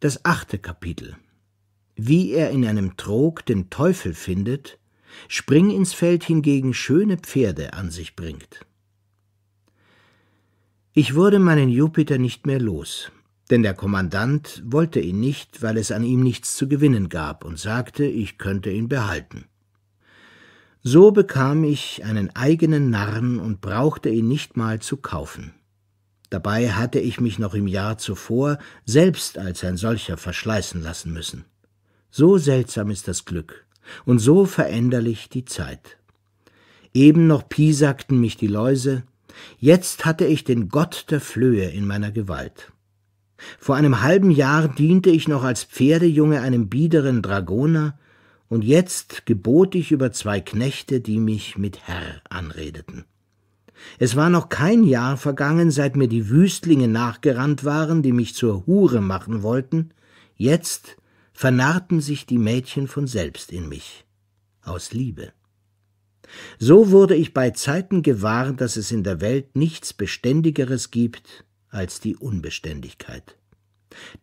Das achte Kapitel. Wie er in einem Trog den Teufel findet, Spring ins Feld hingegen schöne Pferde an sich bringt. Ich wurde meinen Jupiter nicht mehr los, denn der Kommandant wollte ihn nicht, weil es an ihm nichts zu gewinnen gab und sagte, ich könnte ihn behalten. So bekam ich einen eigenen Narren und brauchte ihn nicht mal zu kaufen. Dabei hatte ich mich noch im Jahr zuvor selbst als ein solcher verschleißen lassen müssen. So seltsam ist das Glück und so veränderlich die Zeit. Eben noch piesagten mich die Läuse, jetzt hatte ich den Gott der Flöhe in meiner Gewalt. Vor einem halben Jahr diente ich noch als Pferdejunge einem biederen Dragoner, und jetzt gebot ich über zwei Knechte, die mich mit Herr anredeten. Es war noch kein Jahr vergangen, seit mir die Wüstlinge nachgerannt waren, die mich zur Hure machen wollten, jetzt vernarrten sich die Mädchen von selbst in mich, aus Liebe. So wurde ich bei Zeiten gewahr, dass es in der Welt nichts Beständigeres gibt als die Unbeständigkeit.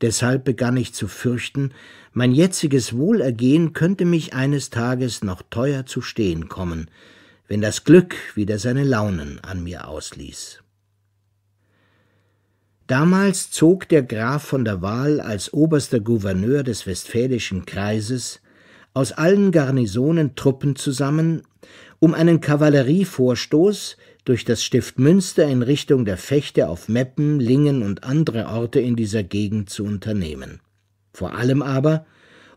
Deshalb begann ich zu fürchten, mein jetziges Wohlergehen könnte mich eines Tages noch teuer zu stehen kommen, wenn das Glück wieder seine Launen an mir ausließ. Damals zog der Graf von der Wahl als oberster Gouverneur des Westfälischen Kreises aus allen Garnisonen Truppen zusammen, um einen Kavallerievorstoß durch das Stift Münster in Richtung der Fechte auf Meppen, Lingen und andere Orte in dieser Gegend zu unternehmen. Vor allem aber,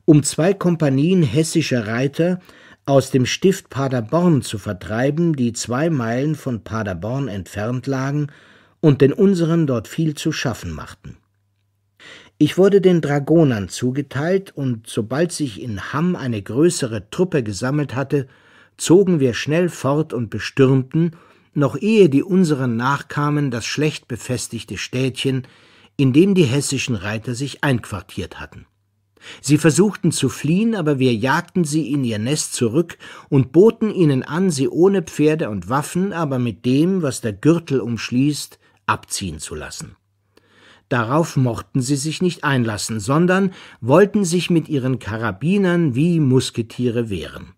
um zwei Kompanien hessischer Reiter aus dem Stift Paderborn zu vertreiben, die zwei Meilen von Paderborn entfernt lagen und den unseren dort viel zu schaffen machten. Ich wurde den Dragonern zugeteilt, und sobald sich in Hamm eine größere Truppe gesammelt hatte, zogen wir schnell fort und bestürmten, noch ehe die unseren nachkamen, das schlecht befestigte Städtchen, in dem die hessischen Reiter sich einquartiert hatten. Sie versuchten zu fliehen, aber wir jagten sie in ihr Nest zurück und boten ihnen an, sie ohne Pferde und Waffen, aber mit dem, was der Gürtel umschließt, abziehen zu lassen. Darauf mochten sie sich nicht einlassen, sondern wollten sich mit ihren Karabinern wie Musketiere wehren.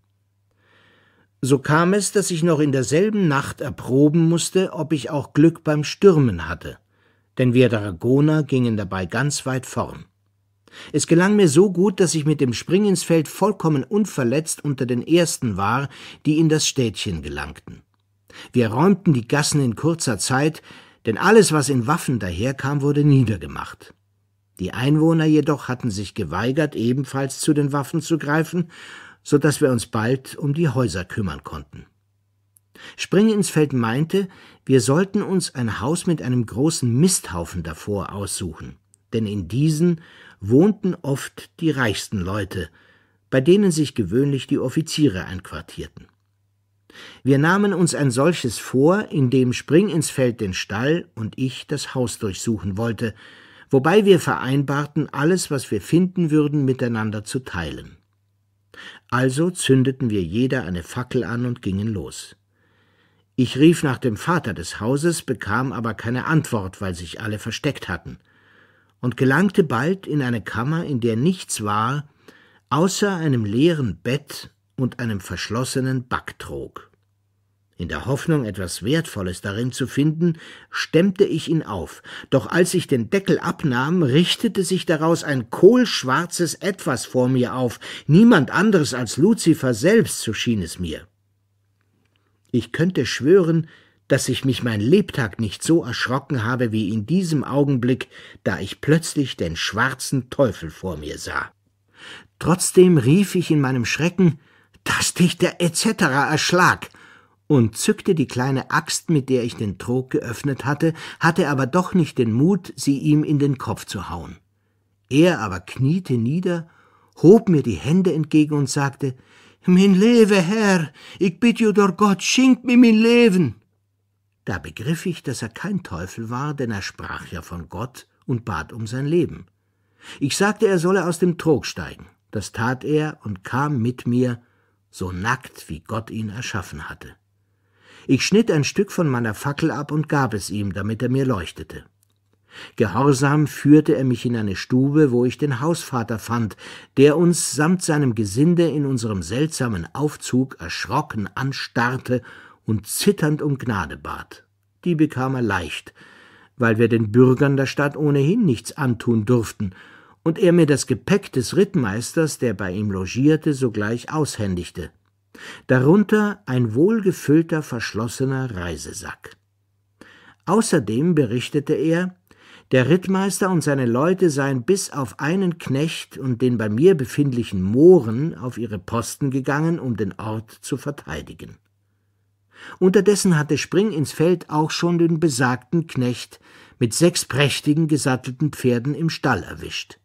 So kam es, dass ich noch in derselben Nacht erproben musste, ob ich auch Glück beim Stürmen hatte, denn wir Dragoner gingen dabei ganz weit vorn. Es gelang mir so gut, dass ich mit dem Springinsfeld vollkommen unverletzt unter den ersten war, die in das Städtchen gelangten. Wir räumten die Gassen in kurzer Zeit, denn alles, was in Waffen daherkam, wurde niedergemacht. Die Einwohner jedoch hatten sich geweigert, ebenfalls zu den Waffen zu greifen, so dass wir uns bald um die Häuser kümmern konnten. Springinsfeld meinte, wir sollten uns ein Haus mit einem großen Misthaufen davor aussuchen, denn in diesen wohnten oft die reichsten Leute, bei denen sich gewöhnlich die Offiziere einquartierten. Wir nahmen uns ein solches vor, in dem Spring ins Feld den Stall und ich das Haus durchsuchen wollte, wobei wir vereinbarten, alles, was wir finden würden, miteinander zu teilen. Also zündeten wir jeder eine Fackel an und gingen los. Ich rief nach dem Vater des Hauses, bekam aber keine Antwort, weil sich alle versteckt hatten und gelangte bald in eine Kammer, in der nichts war, außer einem leeren Bett und einem verschlossenen Backtrog. In der Hoffnung, etwas Wertvolles darin zu finden, stemmte ich ihn auf, doch als ich den Deckel abnahm, richtete sich daraus ein kohlschwarzes Etwas vor mir auf, niemand anderes als Luzifer selbst, so schien es mir. Ich könnte schwören, dass ich mich mein Lebtag nicht so erschrocken habe wie in diesem Augenblick, da ich plötzlich den schwarzen Teufel vor mir sah. Trotzdem rief ich in meinem Schrecken, dass dich der etc. erschlag, und zückte die kleine Axt, mit der ich den Trog geöffnet hatte, hatte aber doch nicht den Mut, sie ihm in den Kopf zu hauen. Er aber kniete nieder, hob mir die Hände entgegen und sagte, Min Lewe, Herr, ich bitt ju door Gott, schenkt mir min Leben. Da begriff ich, dass er kein Teufel war, denn er sprach ja von Gott und bat um sein Leben. Ich sagte, er solle aus dem Trog steigen. Das tat er und kam mit mir, so nackt, wie Gott ihn erschaffen hatte. Ich schnitt ein Stück von meiner Fackel ab und gab es ihm, damit er mir leuchtete. Gehorsam führte er mich in eine Stube, wo ich den Hausvater fand, der uns samt seinem Gesinde in unserem seltsamen Aufzug erschrocken anstarrte und zitternd um Gnade bat. Die bekam er leicht, weil wir den Bürgern der Stadt ohnehin nichts antun durften, und er mir das Gepäck des Rittmeisters, der bei ihm logierte, sogleich aushändigte. Darunter ein wohlgefüllter, verschlossener Reisesack. Außerdem berichtete er, der Rittmeister und seine Leute seien bis auf einen Knecht und den bei mir befindlichen Mohren auf ihre Posten gegangen, um den Ort zu verteidigen. Unterdessen hatte Spring ins Feld auch schon den besagten Knecht mit sechs prächtigen gesattelten Pferden im Stall erwischt.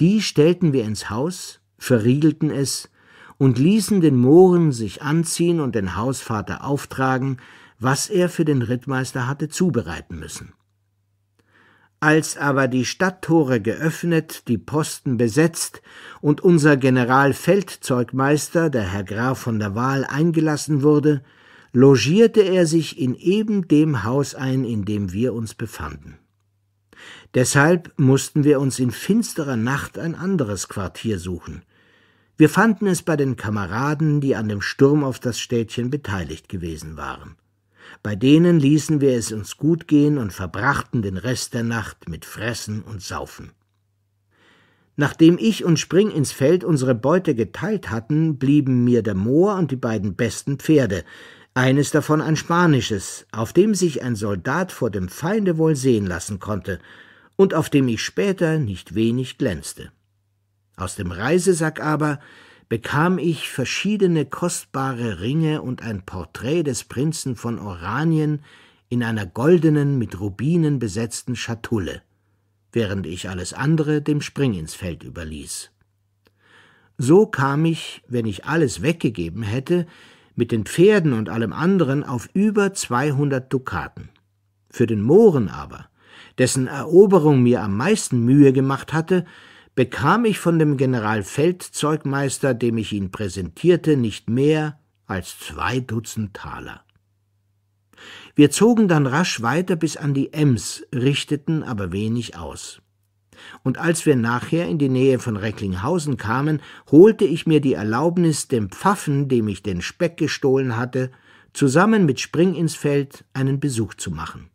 Die stellten wir ins Haus, verriegelten es und ließen den Mohren sich anziehen und den Hausvater auftragen, was er für den Rittmeister hatte zubereiten müssen. Als aber die Stadttore geöffnet, die Posten besetzt und unser Generalfeldzeugmeister, der Herr Graf von der Wahl, eingelassen wurde, logierte er sich in eben dem Haus ein, in dem wir uns befanden. Deshalb mussten wir uns in finsterer Nacht ein anderes Quartier suchen. Wir fanden es bei den Kameraden, die an dem Sturm auf das Städtchen beteiligt gewesen waren. Bei denen ließen wir es uns gut gehen und verbrachten den Rest der Nacht mit Fressen und Saufen. Nachdem ich und Spring ins Feld unsere Beute geteilt hatten, blieben mir der Moor und die beiden besten Pferde, eines davon ein spanisches, auf dem sich ein Soldat vor dem Feinde wohl sehen lassen konnte und auf dem ich später nicht wenig glänzte. Aus dem Reisesack aber bekam ich verschiedene kostbare Ringe und ein Porträt des Prinzen von Oranien in einer goldenen, mit Rubinen besetzten Schatulle, während ich alles andere dem Spring ins Feld überließ. So kam ich, wenn ich alles weggegeben hätte, mit den Pferden und allem anderen auf über zweihundert Dukaten. Für den Mohren aber, dessen Eroberung mir am meisten Mühe gemacht hatte, bekam ich von dem Generalfeldzeugmeister, dem ich ihn präsentierte, nicht mehr als zwei Dutzend Taler. Wir zogen dann rasch weiter bis an die Ems, richteten aber wenig aus. Und als wir nachher in die Nähe von Recklinghausen kamen, holte ich mir die Erlaubnis, dem Pfaffen, dem ich den Speck gestohlen hatte, zusammen mit Spring ins Feld einen Besuch zu machen.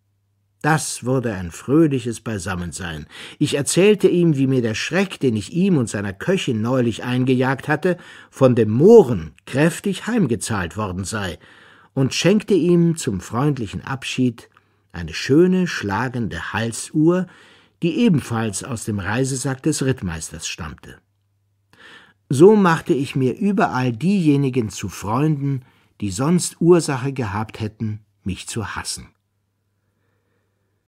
Das wurde ein fröhliches Beisammensein. Ich erzählte ihm, wie mir der Schreck, den ich ihm und seiner Köchin neulich eingejagt hatte, von dem Mohren kräftig heimgezahlt worden sei, und schenkte ihm zum freundlichen Abschied eine schöne schlagende Halsuhr, die ebenfalls aus dem Reisesack des Rittmeisters stammte. So machte ich mir überall diejenigen zu Freunden, die sonst Ursache gehabt hätten, mich zu hassen.